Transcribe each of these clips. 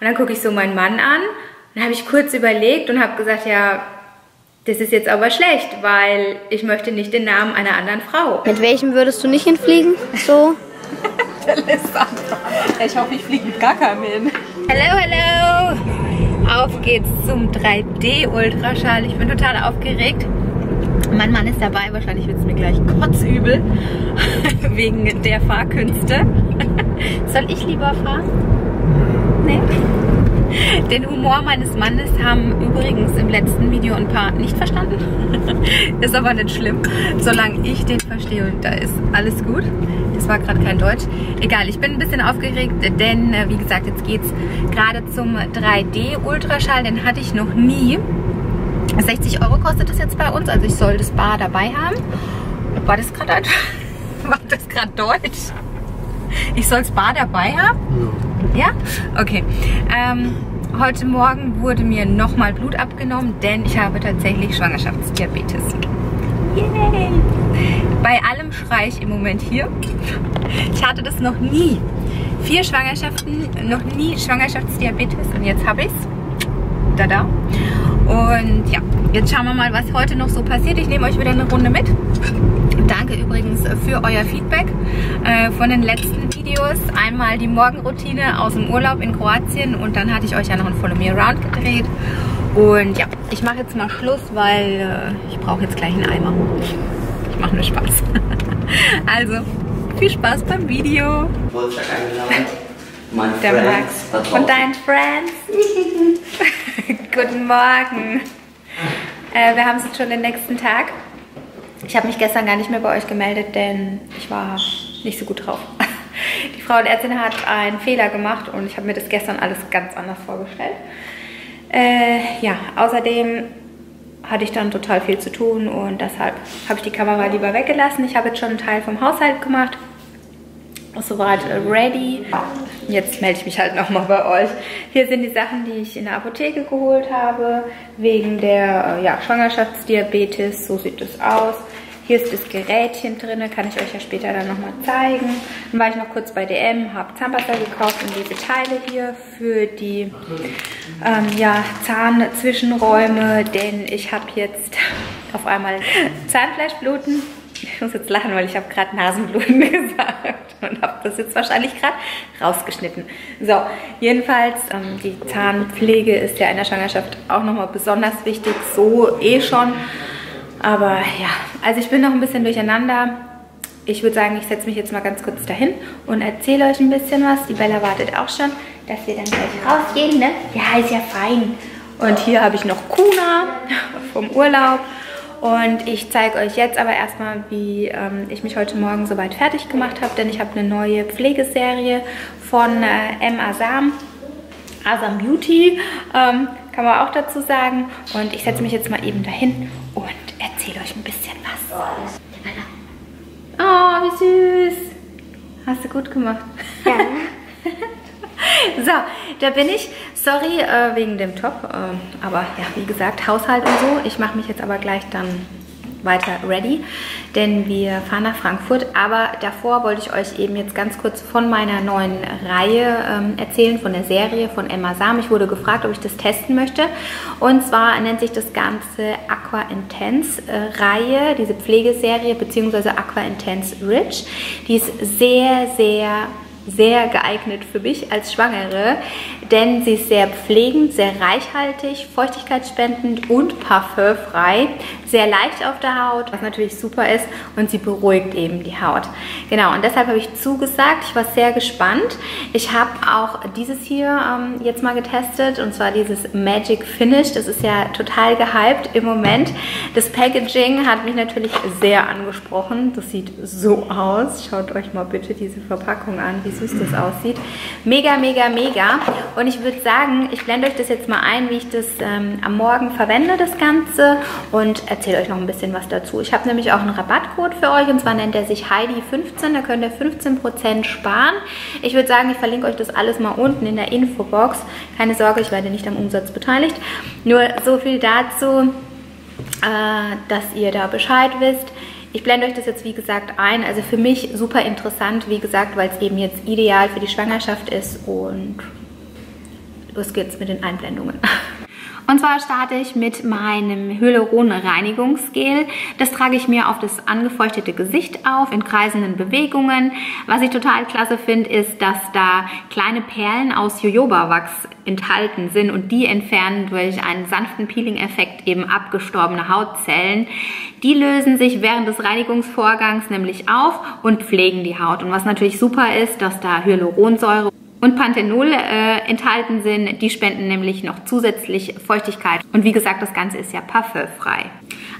Und dann gucke ich so meinen Mann an. Und dann habe ich kurz überlegt und habe gesagt, ja, das ist jetzt aber schlecht, weil ich möchte nicht den Namen einer anderen Frau. Mit welchem würdest du nicht hinfliegen? So? Der Lissandra. Ich hoffe, ich fliege mit gar keinem hin. Hallo, hallo. Auf geht's zum 3D-Ultraschall. Ich bin total aufgeregt. Mein Mann ist dabei. Wahrscheinlich wird es mir gleich kotzübel. Wegen der Fahrkünste. Soll ich lieber fahren? Nee. Den Humor meines Mannes haben übrigens im letzten Video ein paar nicht verstanden. ist aber nicht schlimm, solange ich den verstehe und da ist alles gut. Das war gerade kein Deutsch. Egal, ich bin ein bisschen aufgeregt, denn äh, wie gesagt, jetzt geht es gerade zum 3D-Ultraschall. Den hatte ich noch nie. 60 Euro kostet das jetzt bei uns, also ich soll das Bar dabei haben. War das gerade War das gerade Deutsch? Ich soll das Bar dabei haben? Ja? Okay. Ähm, heute Morgen wurde mir nochmal Blut abgenommen, denn ich habe tatsächlich Schwangerschaftsdiabetes. Yay! Bei allem schrei ich im Moment hier. Ich hatte das noch nie. Vier Schwangerschaften, noch nie Schwangerschaftsdiabetes und jetzt habe ich es. Da, da. Und ja, jetzt schauen wir mal, was heute noch so passiert. Ich nehme euch wieder eine Runde mit. Danke übrigens für euer Feedback äh, von den letzten Videos. Einmal die Morgenroutine aus dem Urlaub in Kroatien und dann hatte ich euch ja noch ein Follow Me Around gedreht. Und ja, ich mache jetzt mal Schluss, weil äh, ich brauche jetzt gleich einen Eimer. Ich mache nur Spaß. also, viel Spaß beim Video. Der Max da und draußen. dein Friends. Guten Morgen. Äh, wir haben es jetzt schon den nächsten Tag. Ich habe mich gestern gar nicht mehr bei euch gemeldet, denn ich war nicht so gut drauf. Die Frau Ärztin hat einen Fehler gemacht und ich habe mir das gestern alles ganz anders vorgestellt. Äh, ja, außerdem hatte ich dann total viel zu tun und deshalb habe ich die Kamera lieber weggelassen. Ich habe jetzt schon einen Teil vom Haushalt gemacht soweit äh, ready. Jetzt melde ich mich halt nochmal bei euch. Hier sind die Sachen, die ich in der Apotheke geholt habe, wegen der äh, ja, Schwangerschaftsdiabetes. So sieht es aus. Hier ist das Gerätchen drin, kann ich euch ja später dann nochmal zeigen. Dann war ich noch kurz bei DM, habe Zahnpasta gekauft und diese Teile hier für die ähm, ja, Zahnzwischenräume, denn ich habe jetzt auf einmal Zahnfleischbluten ich muss jetzt lachen, weil ich habe gerade Nasenbluten gesagt und habe das jetzt wahrscheinlich gerade rausgeschnitten. So, jedenfalls, ähm, die Zahnpflege ist ja in der Schwangerschaft auch nochmal besonders wichtig, so eh schon. Aber ja, also ich bin noch ein bisschen durcheinander. Ich würde sagen, ich setze mich jetzt mal ganz kurz dahin und erzähle euch ein bisschen was. Die Bella wartet auch schon, dass wir dann gleich rausgehen, ne? Ja, ist ja fein. Und hier habe ich noch Kuna vom Urlaub. Und ich zeige euch jetzt aber erstmal, wie ähm, ich mich heute Morgen soweit fertig gemacht habe, denn ich habe eine neue Pflegeserie von äh, M. Asam, Asam Beauty, ähm, kann man auch dazu sagen. Und ich setze mich jetzt mal eben dahin und erzähle euch ein bisschen was. Oh, wie süß. Hast du gut gemacht. Ja. So, da bin ich. Sorry äh, wegen dem Top. Äh, aber ja, wie gesagt, Haushalt und so. Ich mache mich jetzt aber gleich dann weiter ready, denn wir fahren nach Frankfurt. Aber davor wollte ich euch eben jetzt ganz kurz von meiner neuen Reihe ähm, erzählen, von der Serie von Emma Sam. Ich wurde gefragt, ob ich das testen möchte. Und zwar nennt sich das Ganze Aqua Intense äh, Reihe, diese Pflegeserie, beziehungsweise Aqua Intense Rich. Die ist sehr, sehr sehr geeignet für mich als Schwangere, denn sie ist sehr pflegend, sehr reichhaltig, feuchtigkeitsspendend und parfümfrei, sehr leicht auf der Haut, was natürlich super ist und sie beruhigt eben die Haut. Genau, und deshalb habe ich zugesagt, ich war sehr gespannt. Ich habe auch dieses hier ähm, jetzt mal getestet und zwar dieses Magic Finish, das ist ja total gehypt im Moment. Das Packaging hat mich natürlich sehr angesprochen, das sieht so aus. Schaut euch mal bitte diese Verpackung an, wie süß das aussieht. Mega, mega, mega. Und ich würde sagen, ich blende euch das jetzt mal ein, wie ich das ähm, am Morgen verwende, das Ganze. Und erzähle euch noch ein bisschen was dazu. Ich habe nämlich auch einen Rabattcode für euch. Und zwar nennt er sich Heidi15. Da könnt ihr 15% sparen. Ich würde sagen, ich verlinke euch das alles mal unten in der Infobox. Keine Sorge, ich werde nicht am Umsatz beteiligt. Nur so viel dazu, äh, dass ihr da Bescheid wisst. Ich blende euch das jetzt wie gesagt ein. Also für mich super interessant, wie gesagt, weil es eben jetzt ideal für die Schwangerschaft ist und los geht's mit den Einblendungen. Und zwar starte ich mit meinem Hyaluron Reinigungsgel. Das trage ich mir auf das angefeuchtete Gesicht auf in kreisenden Bewegungen. Was ich total klasse finde, ist, dass da kleine Perlen aus Jojoba-Wachs enthalten sind und die entfernen durch einen sanften Peeling-Effekt eben abgestorbene Hautzellen. Die lösen sich während des Reinigungsvorgangs nämlich auf und pflegen die Haut. Und was natürlich super ist, dass da Hyaluronsäure und Panthenol äh, enthalten sind. Die spenden nämlich noch zusätzlich Feuchtigkeit. Und wie gesagt, das Ganze ist ja parfümfrei.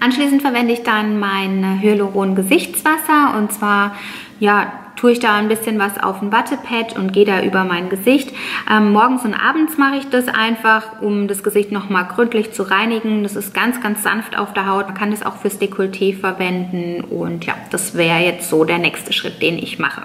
Anschließend verwende ich dann mein Hyaluron Gesichtswasser und zwar ja, tue ich da ein bisschen was auf ein Wattepad und gehe da über mein Gesicht. Ähm, morgens und abends mache ich das einfach, um das Gesicht nochmal gründlich zu reinigen. Das ist ganz, ganz sanft auf der Haut. Man kann das auch fürs Dekolleté verwenden und ja, das wäre jetzt so der nächste Schritt, den ich mache.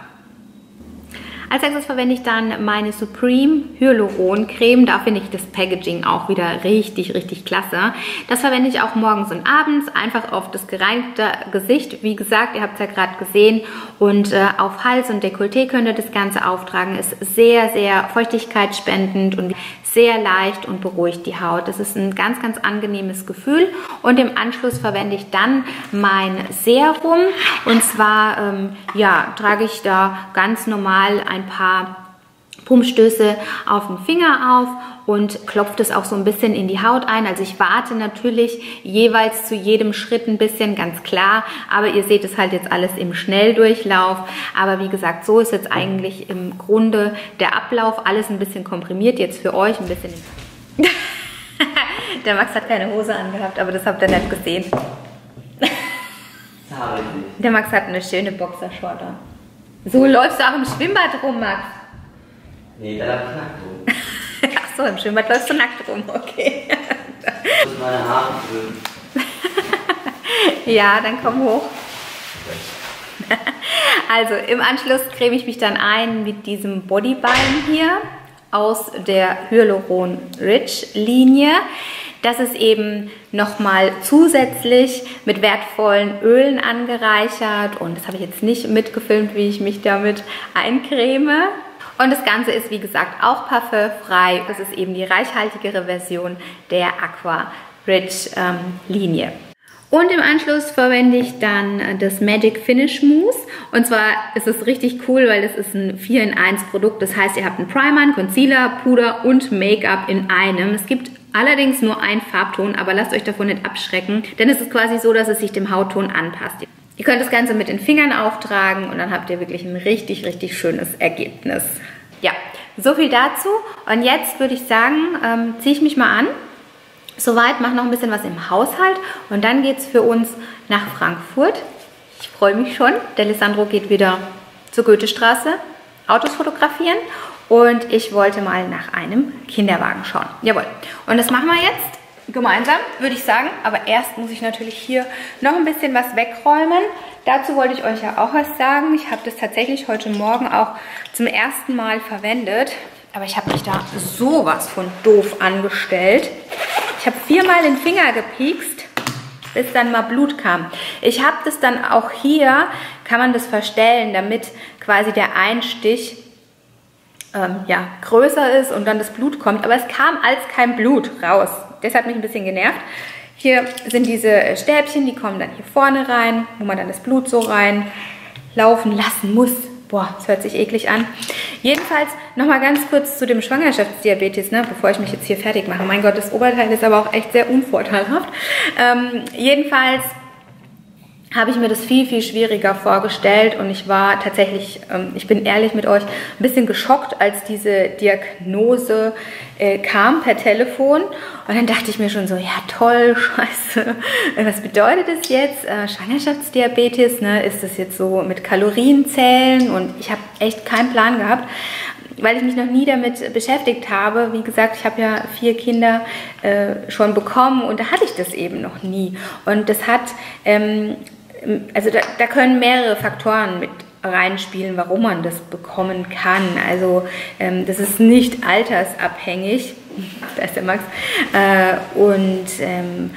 Als nächstes verwende ich dann meine Supreme Hyaluron Creme. Da finde ich das Packaging auch wieder richtig, richtig klasse. Das verwende ich auch morgens und abends, einfach auf das gereinigte Gesicht. Wie gesagt, ihr habt es ja gerade gesehen. Und äh, auf Hals und Dekolleté könnt ihr das Ganze auftragen. Ist sehr, sehr feuchtigkeitsspendend und sehr leicht und beruhigt die Haut. Das ist ein ganz, ganz angenehmes Gefühl. Und im Anschluss verwende ich dann mein Serum. Und zwar ähm, ja, trage ich da ganz normal ein paar Pumpstöße auf den Finger auf und klopft es auch so ein bisschen in die Haut ein. Also ich warte natürlich jeweils zu jedem Schritt ein bisschen, ganz klar. Aber ihr seht es halt jetzt alles im Schnelldurchlauf. Aber wie gesagt, so ist jetzt eigentlich im Grunde der Ablauf. Alles ein bisschen komprimiert, jetzt für euch ein bisschen. der Max hat keine Hose angehabt, aber das habt ihr nicht gesehen. Der Max hat eine schöne Boxershort an. So läufst du auch im Schwimmbad rum, Max. Nee, da lag ich nackt rum. Ach so, im Schwimmbad läufst du nackt rum, okay. Ich muss meine Haare föhnen. ja, dann komm hoch. Also im Anschluss creme ich mich dann ein mit diesem Bodybalm hier aus der Hyaluron Rich Linie. Das ist eben nochmal zusätzlich mit wertvollen Ölen angereichert und das habe ich jetzt nicht mitgefilmt, wie ich mich damit eincreme. Und das Ganze ist, wie gesagt, auch parfümfrei. Das ist eben die reichhaltigere Version der Aqua Rich ähm, Linie. Und im Anschluss verwende ich dann das Magic Finish Mousse. Und zwar ist es richtig cool, weil es ist ein 4 in 1 Produkt. Das heißt, ihr habt einen Primer, einen Concealer, Puder und Make-up in einem. Es gibt allerdings nur einen Farbton, aber lasst euch davon nicht abschrecken, denn es ist quasi so, dass es sich dem Hautton anpasst. Ihr könnt das Ganze mit den Fingern auftragen und dann habt ihr wirklich ein richtig, richtig schönes Ergebnis. Ja, so viel dazu. Und jetzt würde ich sagen, ähm, ziehe ich mich mal an. Soweit, mache noch ein bisschen was im Haushalt und dann geht es für uns nach Frankfurt. Ich freue mich schon. Der Alessandro geht wieder zur Goethestraße Autos fotografieren und ich wollte mal nach einem Kinderwagen schauen. Jawohl. Und das machen wir jetzt gemeinsam, würde ich sagen. Aber erst muss ich natürlich hier noch ein bisschen was wegräumen. Dazu wollte ich euch ja auch was sagen. Ich habe das tatsächlich heute Morgen auch zum ersten Mal verwendet. Aber ich habe mich da sowas von doof angestellt. Ich habe viermal den Finger gepiekst, bis dann mal Blut kam. Ich habe das dann auch hier, kann man das verstellen, damit quasi der Einstich ähm, ja, größer ist und dann das Blut kommt. Aber es kam als kein Blut raus. Das hat mich ein bisschen genervt. Hier sind diese Stäbchen, die kommen dann hier vorne rein, wo man dann das Blut so reinlaufen lassen muss. Boah, das hört sich eklig an. Jedenfalls nochmal ganz kurz zu dem Schwangerschaftsdiabetes, ne, bevor ich mich jetzt hier fertig mache. Mein Gott, das Oberteil ist aber auch echt sehr unvorteilhaft. Ähm, jedenfalls habe ich mir das viel, viel schwieriger vorgestellt und ich war tatsächlich, ähm, ich bin ehrlich mit euch, ein bisschen geschockt, als diese Diagnose äh, kam per Telefon und dann dachte ich mir schon so, ja toll, scheiße, was bedeutet das jetzt? Äh, Schwangerschaftsdiabetes, ne? ist das jetzt so mit Kalorienzählen und ich habe echt keinen Plan gehabt weil ich mich noch nie damit beschäftigt habe. Wie gesagt, ich habe ja vier Kinder äh, schon bekommen und da hatte ich das eben noch nie. Und das hat ähm, also da, da können mehrere Faktoren mit reinspielen, warum man das bekommen kann. Also ähm, das ist nicht altersabhängig, da ist der Max, äh, und ähm,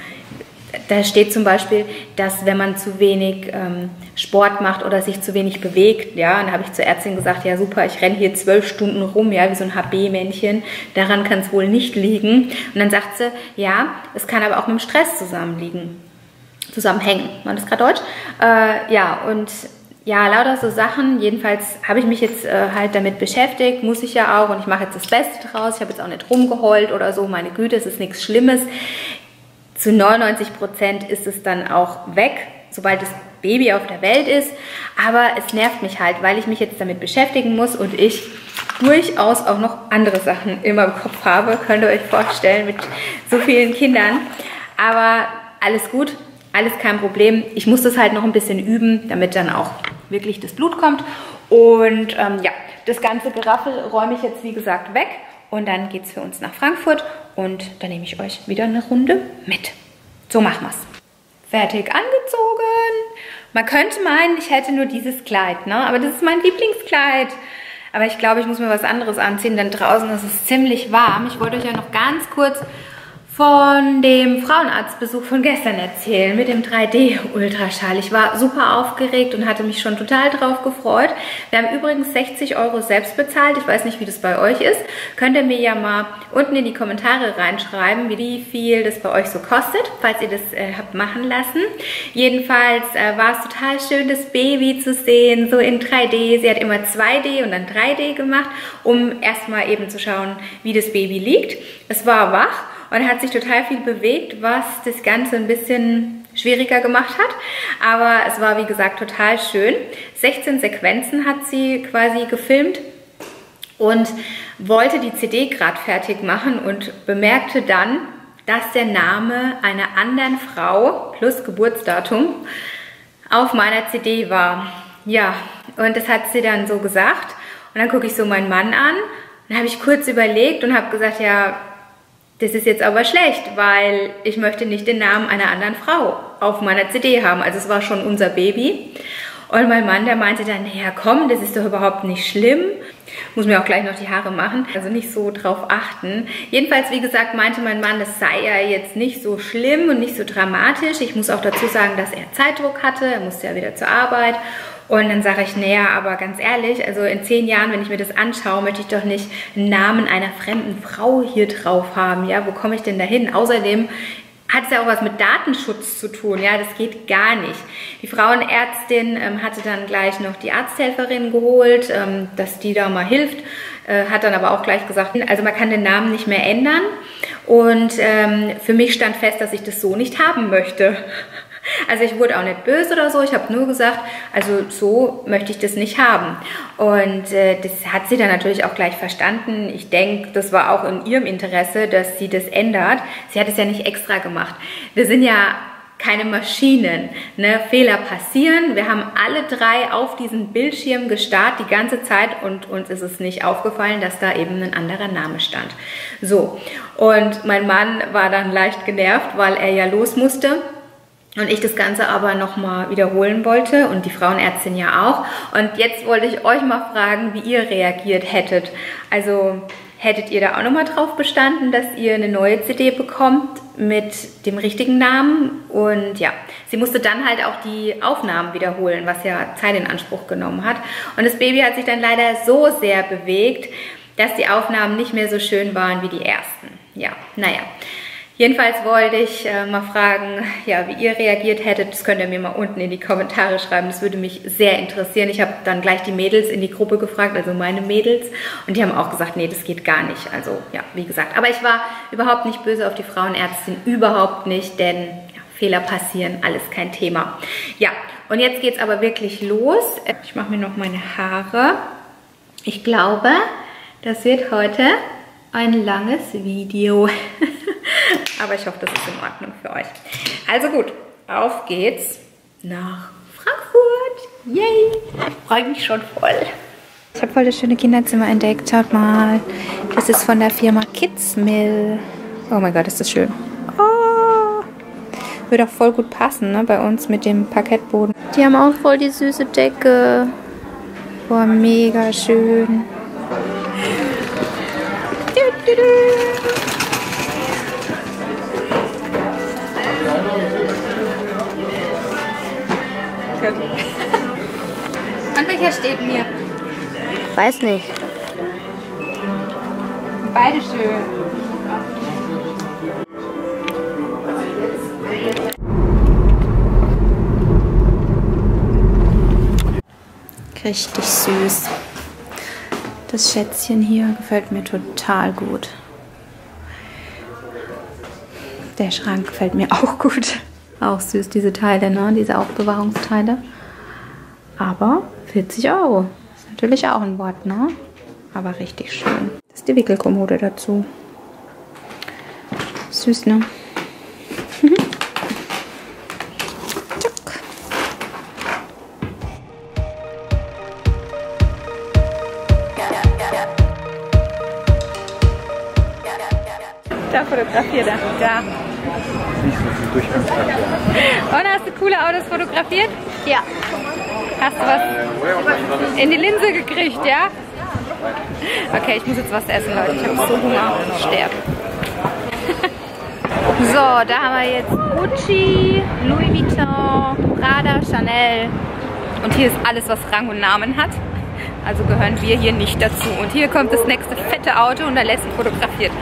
da steht zum Beispiel, dass wenn man zu wenig ähm, Sport macht oder sich zu wenig bewegt, ja, dann habe ich zur Ärztin gesagt, ja super, ich renne hier zwölf Stunden rum, ja, wie so ein HB-Männchen, daran kann es wohl nicht liegen. Und dann sagt sie, ja, es kann aber auch mit dem Stress zusammenliegen, zusammenhängen. War das gerade Deutsch? Äh, ja, und ja, lauter so Sachen. Jedenfalls habe ich mich jetzt äh, halt damit beschäftigt, muss ich ja auch und ich mache jetzt das Beste draus. Ich habe jetzt auch nicht rumgeheult oder so. Meine Güte, es ist nichts Schlimmes. Zu 99 Prozent ist es dann auch weg, sobald das Baby auf der Welt ist. Aber es nervt mich halt, weil ich mich jetzt damit beschäftigen muss und ich durchaus auch noch andere Sachen in meinem Kopf habe. Könnt ihr euch vorstellen, mit so vielen Kindern. Aber alles gut, alles kein Problem. Ich muss das halt noch ein bisschen üben, damit dann auch wirklich das Blut kommt. Und ähm, ja, das ganze Geraffel räume ich jetzt wie gesagt weg und dann geht es für uns nach Frankfurt und dann nehme ich euch wieder eine Runde mit. So machen wir es. Fertig angezogen. Man könnte meinen, ich hätte nur dieses Kleid, ne? aber das ist mein Lieblingskleid. Aber ich glaube, ich muss mir was anderes anziehen, denn draußen ist es ziemlich warm. Ich wollte euch ja noch ganz kurz von dem Frauenarztbesuch von gestern erzählen mit dem 3D-Ultraschall. Ich war super aufgeregt und hatte mich schon total drauf gefreut. Wir haben übrigens 60 Euro selbst bezahlt. Ich weiß nicht, wie das bei euch ist. Könnt ihr mir ja mal unten in die Kommentare reinschreiben, wie viel das bei euch so kostet, falls ihr das äh, habt machen lassen. Jedenfalls äh, war es total schön, das Baby zu sehen, so in 3D. Sie hat immer 2D und dann 3D gemacht, um erstmal eben zu schauen, wie das Baby liegt. Es war wach und hat sich total viel bewegt, was das Ganze ein bisschen schwieriger gemacht hat. Aber es war, wie gesagt, total schön. 16 Sequenzen hat sie quasi gefilmt und wollte die CD gerade fertig machen und bemerkte dann, dass der Name einer anderen Frau plus Geburtsdatum auf meiner CD war. Ja, und das hat sie dann so gesagt. Und dann gucke ich so meinen Mann an. Dann habe ich kurz überlegt und habe gesagt, ja, das ist jetzt aber schlecht, weil ich möchte nicht den Namen einer anderen Frau auf meiner CD haben. Also es war schon unser Baby. Und mein Mann, der meinte dann, naja, komm, das ist doch überhaupt nicht schlimm. Muss mir auch gleich noch die Haare machen, also nicht so drauf achten. Jedenfalls, wie gesagt, meinte mein Mann, das sei ja jetzt nicht so schlimm und nicht so dramatisch. Ich muss auch dazu sagen, dass er Zeitdruck hatte, er musste ja wieder zur Arbeit und dann sage ich, naja, aber ganz ehrlich, also in zehn Jahren, wenn ich mir das anschaue, möchte ich doch nicht einen Namen einer fremden Frau hier drauf haben. Ja, wo komme ich denn dahin? Außerdem hat es ja auch was mit Datenschutz zu tun. Ja, das geht gar nicht. Die Frauenärztin ähm, hatte dann gleich noch die Arzthelferin geholt, ähm, dass die da mal hilft. Äh, hat dann aber auch gleich gesagt, also man kann den Namen nicht mehr ändern. Und ähm, für mich stand fest, dass ich das so nicht haben möchte. Also ich wurde auch nicht böse oder so, ich habe nur gesagt, also so möchte ich das nicht haben. Und äh, das hat sie dann natürlich auch gleich verstanden. Ich denke, das war auch in ihrem Interesse, dass sie das ändert. Sie hat es ja nicht extra gemacht. Wir sind ja keine Maschinen. Ne? Fehler passieren. Wir haben alle drei auf diesen Bildschirm gestarrt die ganze Zeit und uns ist es nicht aufgefallen, dass da eben ein anderer Name stand. So, und mein Mann war dann leicht genervt, weil er ja los musste und ich das Ganze aber nochmal wiederholen wollte und die Frauenärztin ja auch. Und jetzt wollte ich euch mal fragen, wie ihr reagiert hättet. Also hättet ihr da auch nochmal drauf bestanden, dass ihr eine neue CD bekommt mit dem richtigen Namen? Und ja, sie musste dann halt auch die Aufnahmen wiederholen, was ja Zeit in Anspruch genommen hat. Und das Baby hat sich dann leider so sehr bewegt, dass die Aufnahmen nicht mehr so schön waren wie die ersten. Ja, naja. Jedenfalls wollte ich äh, mal fragen, ja, wie ihr reagiert hättet. Das könnt ihr mir mal unten in die Kommentare schreiben. Das würde mich sehr interessieren. Ich habe dann gleich die Mädels in die Gruppe gefragt, also meine Mädels. Und die haben auch gesagt, nee, das geht gar nicht. Also ja, wie gesagt. Aber ich war überhaupt nicht böse auf die Frauenärztin. Überhaupt nicht, denn ja, Fehler passieren, alles kein Thema. Ja, und jetzt geht es aber wirklich los. Ich mache mir noch meine Haare. Ich glaube, das wird heute ein langes Video. Aber ich hoffe, das ist in Ordnung für euch. Also gut, auf geht's nach Frankfurt. Yay! Freue mich schon voll. Ich habe voll das schöne Kinderzimmer entdeckt. Schaut mal. Das ist von der Firma Kidsmill. Oh mein Gott, ist das schön. Oh, würde auch voll gut passen, ne, bei uns mit dem Parkettboden. Die haben auch voll die süße Decke. Boah, mega schön. An welcher steht mir? Weiß nicht. Beide schön. Richtig süß. Das Schätzchen hier gefällt mir total gut. Der Schrank gefällt mir auch gut. Auch süß, diese Teile, ne? diese Aufbewahrungsteile. Aber 40 Euro. Ist natürlich auch ein Wort, ne? Aber richtig schön. Das ist die Wickelkommode dazu. Süß, ne? Da fotografiert er. Da. Und hast du coole Autos fotografiert? Ja. Hast du was in die Linse gekriegt, ja? Okay, ich muss jetzt was essen, Leute. Ich habe so Hunger. Ich sterbe. so, da haben wir jetzt Gucci, Louis Vuitton, Prada, Chanel. Und hier ist alles, was Rang und Namen hat. Also gehören wir hier nicht dazu. Und hier kommt das nächste fette Auto und da lässt ihn fotografiert.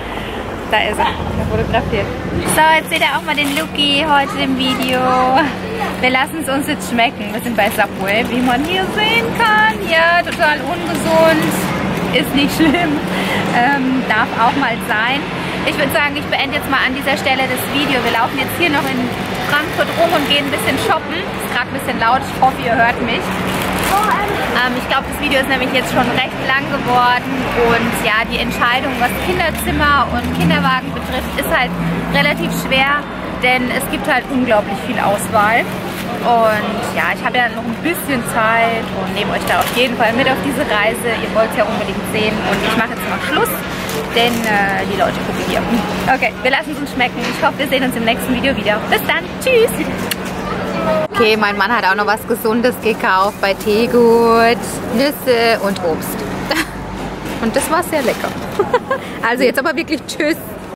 Da ist er. Er fotografiert. So, jetzt seht ihr auch mal den Luki heute im Video. Wir lassen es uns jetzt schmecken. Wir sind bei Subway, wie man hier sehen kann. Ja, total ungesund. Ist nicht schlimm. Ähm, darf auch mal sein. Ich würde sagen, ich beende jetzt mal an dieser Stelle das Video. Wir laufen jetzt hier noch in Frankfurt rum und gehen ein bisschen shoppen. Ist gerade ein bisschen laut. Ich hoffe, ihr hört mich. Ähm, ich glaube, das Video ist nämlich jetzt schon recht lang geworden und ja, die Entscheidung, was Kinderzimmer und Kinderwagen betrifft, ist halt relativ schwer, denn es gibt halt unglaublich viel Auswahl. Und ja, ich habe ja noch ein bisschen Zeit und nehme euch da auf jeden Fall mit auf diese Reise. Ihr wollt es ja unbedingt sehen und ich mache jetzt mal Schluss, denn äh, die Leute gucken hier. Okay, wir lassen es uns schmecken. Ich hoffe, wir sehen uns im nächsten Video wieder. Bis dann, tschüss! Okay, mein Mann hat auch noch was Gesundes gekauft bei Teegut. Nüsse und Obst. Und das war sehr lecker. Also jetzt aber wirklich Tschüss.